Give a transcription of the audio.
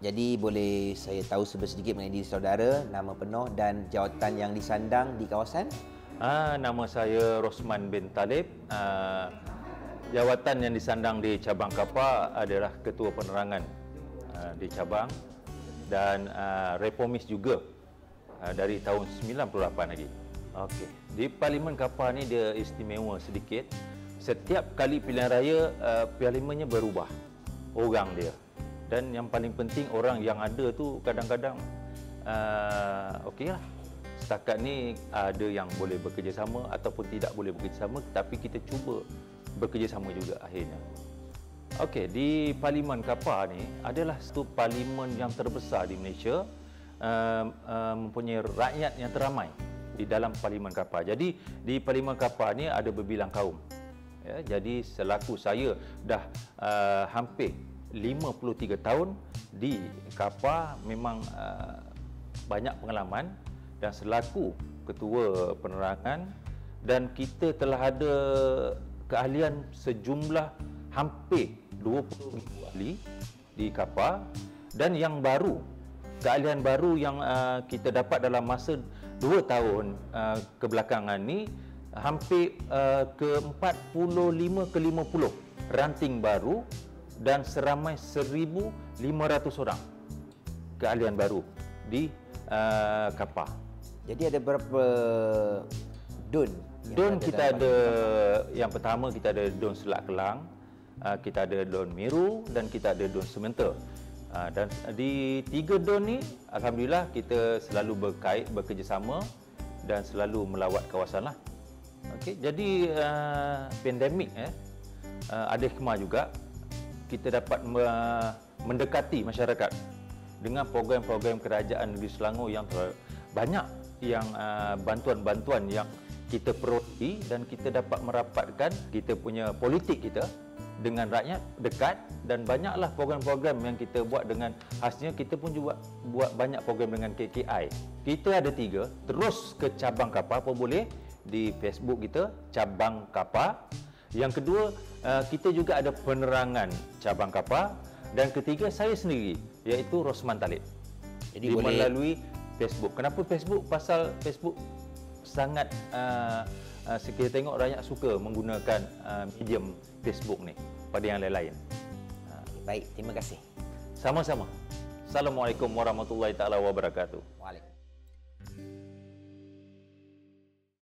Jadi boleh saya tahu sedikit mengenai diri saudara, nama penuh dan jawatan yang disandang di kawasan? Ah, nama saya Rosman bin Talib. Ah, jawatan yang disandang di cabang Kapar adalah Ketua Penerangan ah, di cabang dan ah, reformis juga ah, dari tahun 98 lagi. Okey. Di Parlimen Kapar ni dia istimewa sedikit. Setiap kali pilihan raya ah, parlimennya berubah orang dia. Dan yang paling penting orang yang ada tu kadang-kadang uh, okeylah. Setakat ni ada yang boleh bekerjasama ataupun tidak boleh bekerjasama tapi kita cuba bekerjasama juga akhirnya. Okey, di Parlimen Kapar ni adalah satu parlimen yang terbesar di Malaysia uh, uh, mempunyai rakyat yang teramai di dalam Parlimen Kapar. Jadi di Parlimen Kapar ni ada berbilang kaum. Ya, jadi selaku saya dah uh, hampir 53 tahun di Kapar memang uh, banyak pengalaman dan selaku ketua penerangan dan kita telah ada keahlian sejumlah hampir 20 ahli di Kapar dan yang baru keahlian baru yang uh, kita dapat dalam masa 2 tahun uh, kebelakangan ni hampir uh, ke 45 ke 50 ranting baru dan seramai 1,500 orang keahlian baru di uh, Kapar. Jadi ada berapa don? Don kita ada yang pertama kita ada don Selat Kelang, uh, kita ada don Miru dan kita ada don Sementer. Uh, dan di tiga don ni alhamdulillah kita selalu berkait bekerjasama dan selalu melawat kawasan lah. Okey, jadi uh, pandemik eh uh, ada hikmah juga kita dapat mendekati masyarakat dengan program-program kerajaan negeri Selangor yang banyak yang uh, bantuan-bantuan yang kita peroleh dan kita dapat merapatkan kita punya politik kita dengan rakyat dekat dan banyaklah program-program yang kita buat dengan hasilnya kita pun juga buat banyak program dengan KKI. Kita ada tiga, terus ke cabang kapal apa boleh di Facebook kita cabang kapal yang kedua, uh, kita juga ada penerangan cabang kapal dan ketiga saya sendiri iaitu Rosman Talib. Jadi Di boleh melalui Facebook. Kenapa Facebook? Pasal Facebook sangat uh, uh, kita tengok rakyat suka menggunakan uh, medium Facebook ni pada yang lain-lain. Uh, baik, terima kasih. Sama-sama. Assalamualaikum warahmatullahi taala wabarakatuh. Waalaikumsalam.